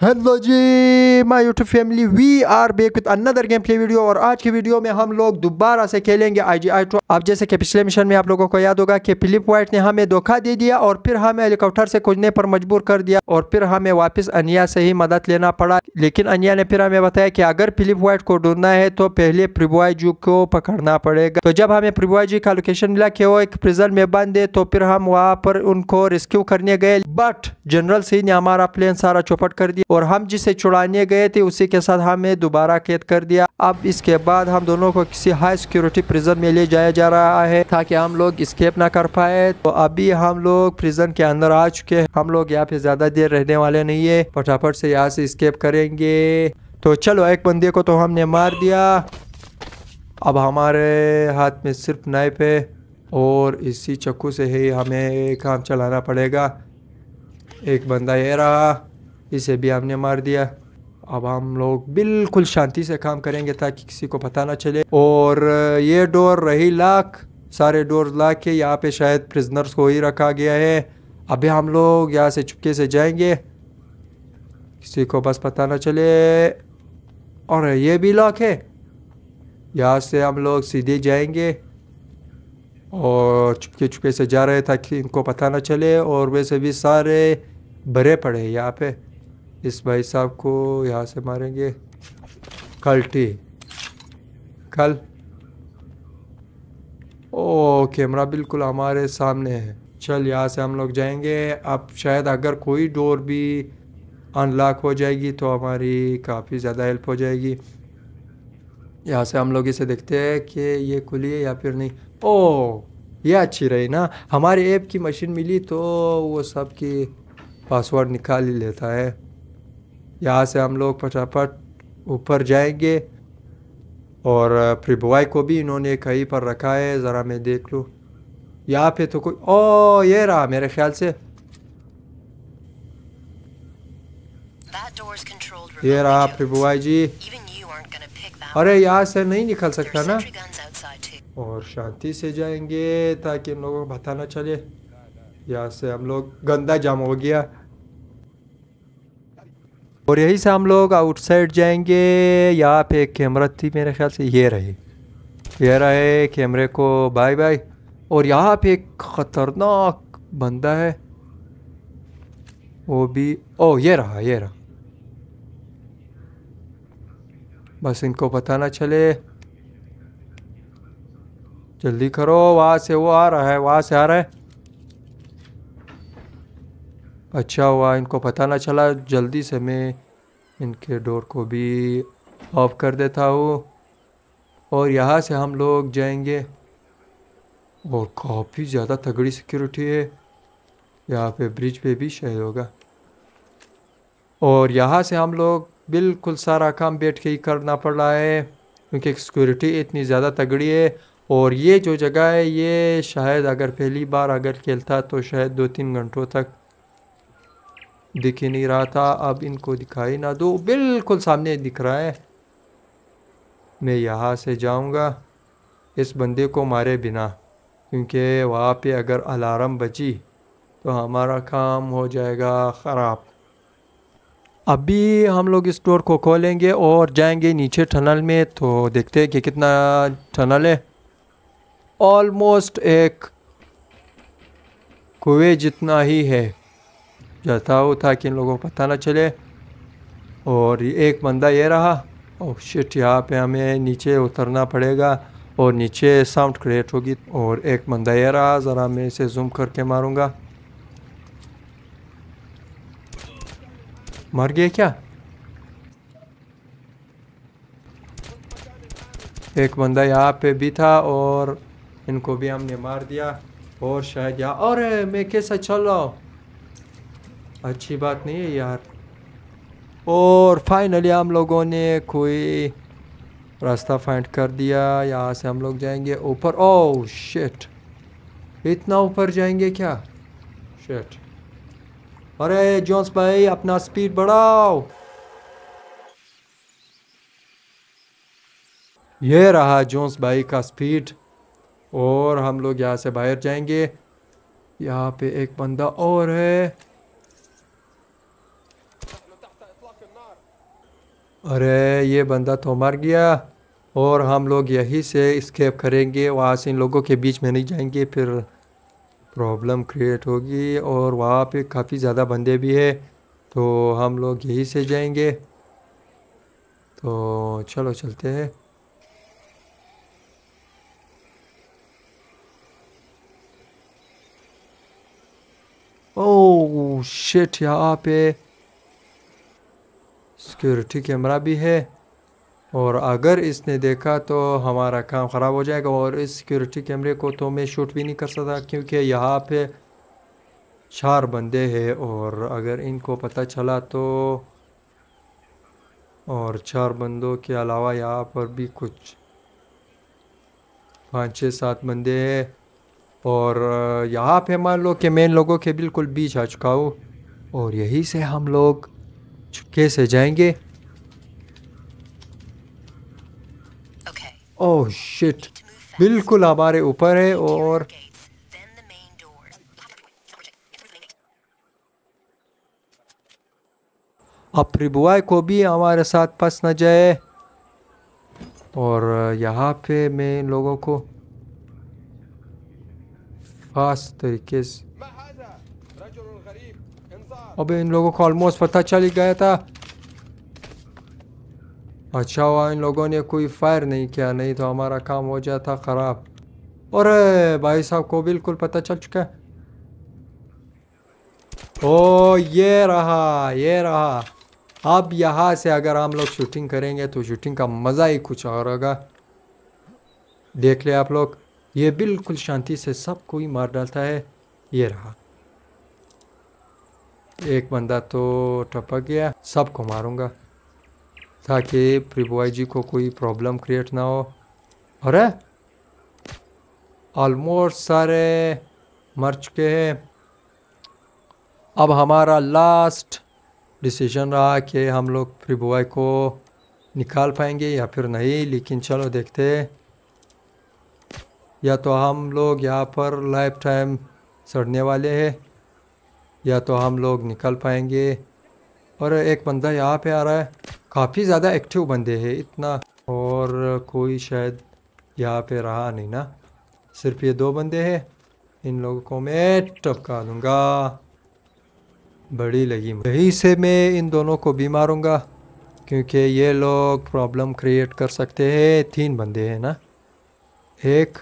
Hello ji, my YouTube family we are back with another game play video और आज की video में हम लोग दोबारा से खेलेंगे आई जी आई जैसे कि पिछले मिशन में आप लोगों को याद होगा कि फिलिप वाइट ने हमें धोखा दे दिया और फिर हमें हेलीकॉप्टर से कूदने पर मजबूर कर दिया और फिर हमें वापस अनिया से ही मदद लेना पड़ा। लेकिन अनिया ने फिर हमें बताया कि अगर फिलिप वाइट को ढूंढना है तो पहले प्रिबॉय जू को पकड़ना पड़ेगा। तो जब हमें प्रिबॉय जी का लोकेशन मिला कि वो एक प्रिजन में बंद है तो फिर हम वहाँ पर उनको रेस्क्यू करने गए। बट जनरल सिंह ने हमारा प्लेन सारा चौपट कर दिया। और हम जिसे छुड़ाने गए थे, उसी के साथ हमें दोबारा कैद कर दिया। अब इसके बाद हम दोनों को किसी हाई सिक्योरिटी प्रिजन में ले जाया जा रहा है, ताकि हम लोग स्केप ना कर पाए। तो अभी हम लोग प्रिजन के अंदर आ चुके हैं। हम लोग यहाँ पे ज़्यादा देर रहने वाले नहीं है। फटाफट से यहाँ से स्केप करेंगे। तो चलो, एक बंदे को तो हमने मार दिया। अब हमारे हाथ में सिर्फ़ नाइफ है, और इसी चक्कू से ही हमें काम चलाना पड़ेगा। एक बंदा ये रहा। इसे भी हमने मार दिया। अब हम लोग बिल्कुल शांति से काम करेंगे ताकि किसी को पता ना चले। और ये डोर रही लाख, सारे डोर ला के यहाँ पे शायद प्रिजनर्स को ही रखा गया है। अभी हम लोग यहाँ से चुपके से जाएँगे। किसी को बस पता ना चले। और ये भी लॉक है। यहाँ से हम लोग सीधे जाएँगे। और चुपके चुपके से जा रहे ताकि इनको पता ना चले। और वैसे भी सारे भरे पड़े यहाँ पे। इस भाई साहब को यहाँ से मारेंगे। कल्टी कल। ओ, कैमरा बिल्कुल हमारे सामने है। चल, यहाँ से हम लोग जाएँगे। अब शायद अगर कोई डोर भी अनलॉक हो जाएगी तो हमारी काफ़ी ज़्यादा हेल्प हो जाएगी। यहाँ से हम लोग इसे देखते हैं कि ये खुली है या फिर नहीं। ओ, ये अच्छी रही ना। हमारे ऐप की मशीन मिली तो वो सब की पासवर्ड निकाल ही लेता है। यहाँ से हम लोग फटाफट ऊपर जाएँगे और प्रिबॉय को भी इन्होंने कहीं पर रखा है ज़रा मैं देख लूँ। यहाँ पे तो कोई ओ ये रहा मेरे ख्याल से। ये रहा प्रिबॉय जी। अरे यहाँ से नहीं निकल सकता ना? और शांति से जाएँगे ताकि हम लोगों को पता ना चले। यहाँ से हम लोग गंदा जाम हो गया। और यहीं से हम लोग आउटसाइड जाएँगे, यहाँ पे एक कैमरा थी मेरे ख्याल से, ये रहे। ये रहे कैमरे को बाय बाय और यहाँ पे एक ख़तरनाक बंदा है। वो भी ओ ये रहा ये रहा। बस इनको पता ना चले। जल्दी करो, वहाँ से वो आ रहा है, वहाँ से आ रहा है। अच्छा हुआ, इनको पता ना चला। जल्दी से मैं इनके डोर को भी ऑफ़ कर देता हूँ और यहाँ से हम लोग जाएँगे। और काफ़ी ज़्यादा तगड़ी सिक्योरिटी है। यहाँ पे ब्रिज पे भी शायद होगा। और यहाँ से हम लोग बिल्कुल सारा काम बैठ के ही करना पड़ रहा है, क्योंकि सिक्योरिटी इतनी ज़्यादा तगड़ी है। और ये जो जगह है, ये शायद अगर पहली बार अगर खेलता तो शायद दो तीन घंटों तक दिख ही नहीं रहा था। अब इनको दिखाई ना दो। बिल्कुल सामने दिख रहा है। मैं यहाँ से जाऊँगा। इस बंदे को मारे बिना। क्योंकि वहाँ पे अगर अलार्म बची तो हमारा काम हो जाएगा ख़राब। अभी हम लोग इस डोर को खोलेंगे और जाएँगे नीचे टनल में। तो देखते हैं कि कितना टनल है। ऑलमोस्ट एक कुएँ जितना ही है। जाता हो ताकि इन लोगों को पता ना चले। और एक बंदा ये रहा और शिट, यहाँ पे हमें नीचे उतरना पड़ेगा और नीचे साउंड क्रिएट होगी। और एक बंदा ये रहा, ज़रा मैं इसे जूम करके मारूँगा। मर गए क्या? एक बंदा यहाँ पे भी था और इनको भी हमने मार दिया और शायद यहाँ और मैं कैसा चल रहा हूँ? अच्छी बात नहीं है यार। और फाइनली हम लोगों ने कोई रास्ता फाइंड कर दिया, यहाँ से हम लोग जाएँगे ऊपर। ओह शिट इतना ऊपर जाएँगे क्या? शिट अरे जोन्स भाई, अपना स्पीड बढ़ाओ। ये रहा जोन्स भाई का स्पीड और हम लोग यहाँ से बाहर जाएँगे। यहाँ पे एक बंदा और है। अरे, ये बंदा तो मर गया और हम लोग यहीं से स्केप करेंगे। वहाँ से इन लोगों के बीच में नहीं जाएँगे, फिर प्रॉब्लम क्रिएट होगी और वहाँ पे काफ़ी ज़्यादा बंदे भी है तो हम लोग यहीं से जाएँगे। तो चलो, चलते हैं। ओह शिट यहाँ पे सिक्योरिटी कैमरा भी है। और अगर इसने देखा तो हमारा काम ख़राब हो जाएगा और इस सिक्योरिटी कैमरे को तो मैं शूट भी नहीं कर सकता क्योंकि यहाँ पे चार बंदे हैं और अगर इनको पता चला तो और चार बंदों के अलावा यहाँ पर भी कुछ पाँच, छः, सात बंदे हैं। और यहाँ पे मान लो कि मैं इन लोगों के बिल्कुल बीच आ चुका हूँ और यहीं से हम लोग चुपके से जाएँगे। ओह okay. शिट oh, बिल्कुल हमारे ऊपर है और अब प्रिबुआई को भी हमारे साथ फंस न जाए। और यहाँ पे मैं इन लोगों को फास्ट तरीके से अब इन लोगों को ऑलमोस्ट पता चल ही गया था। अच्छा हुआ इन लोगों ने कोई फायर नहीं किया, नहीं तो हमारा काम हो जाता ख़राब। और भाई साहब को बिल्कुल पता चल चुका है। ओ, ये रहा ये रहा। अब यहाँ से अगर हम लोग शूटिंग करेंगे तो शूटिंग का मज़ा ही कुछ और होगा। देख ले आप लोग, ये बिल्कुल शांति से सबको ही मार डालता है। ये रहा। एक बंदा तो टपक गया, सबको मारूँगा, ताकि प्रिबुआई जी को कोई प्रॉब्लम क्रिएट ना हो। अरे ऑलमोस्ट सारे मर चुके हैं। अब हमारा लास्ट डिसीज़न रहा कि हम लोग प्रिबुआई को निकाल पाएँगे या फिर नहीं, लेकिन चलो देखते या तो हम लोग यहाँ पर लाइफ टाइम सड़ने वाले हैं। या तो हम लोग निकल पाएँगे। और एक बंदा यहाँ पे आ रहा है। काफ़ी ज़्यादा एक्टिव बंदे हैं इतना। और कोई शायद यहाँ पे रहा नहीं ना। सिर्फ़ ये दो बंदे हैं। इन लोगों को मैं टपका दूँगा। बड़ी लगी यही से मैं इन दोनों को भी मारूँगा। क्योंकि ये लोग प्रॉब्लम क्रिएट कर सकते हैं। तीन बंदे हैं ना। एक,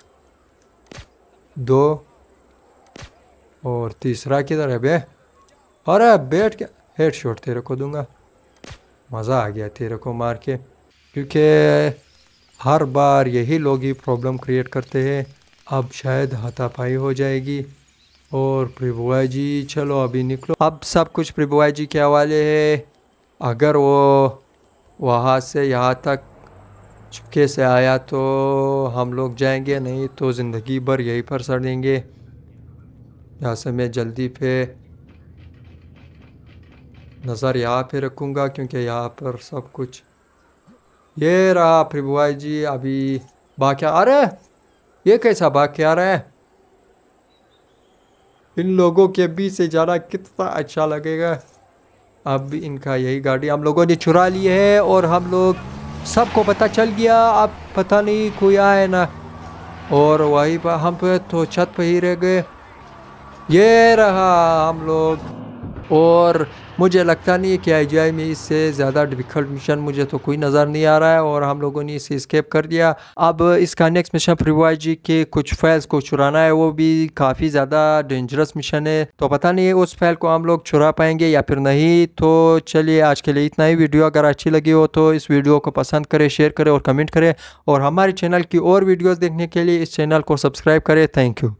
दो और तीसरा किधर है बे? अरे बैठ के। हेड शॉट तेरे को दूँगा। मज़ा आ गया तेरे को मार के। क्योंकि हर बार यही लोग ही प्रॉब्लम क्रिएट करते हैं। अब शायद हाथापाई हो जाएगी। और प्रभुआ जी चलो अभी निकलो। अब सब कुछ प्रभुआ जी के हवाले है। अगर वो वहाँ से यहाँ तक चुपके से आया तो हम लोग जाएँगे, नहीं तो ज़िंदगी भर यहीं पर सड़ देंगे यहाँ से मैं जल्दी पे नज़र यहाँ पे रखूँगा क्योंकि यहाँ पर सब कुछ। ये रहा प्रभुआई जी, अभी बाकी अरे ये कैसा बाकी आ रहा है? इन लोगों के बीच से जाना कितना अच्छा लगेगा। अब इनका यही गाड़ी हम लोगों ने चुरा ली है और हम लोग सबको पता चल गया, अब पता नहीं कोई आए ना। और वही पर हम पे तो छत पर ही रह गए। ये रहा हम लोग। और मुझे लगता नहीं है कि आईजीआई में इससे ज़्यादा डिफ़िकल्ट मिशन मुझे तो कोई नज़र नहीं आ रहा है और हम लोगों ने इसे स्केप कर दिया। अब इसका नेक्स्ट मिशन प्रिवाई जी के कुछ फाइल्स को चुराना है, वो भी काफ़ी ज़्यादा डेंजरस मिशन है। तो पता नहीं उस फ़ाइल को हम लोग चुरा पाएँगे या फिर नहीं। तो चलिए आज के लिए इतना ही। वीडियो अगर अच्छी लगी हो तो इस वीडियो को पसंद करें शेयर करें और कमेंट करें। और हमारे चैनल की और वीडियोज़ देखने के लिए इस चैनल को सब्सक्राइब करें। Thank you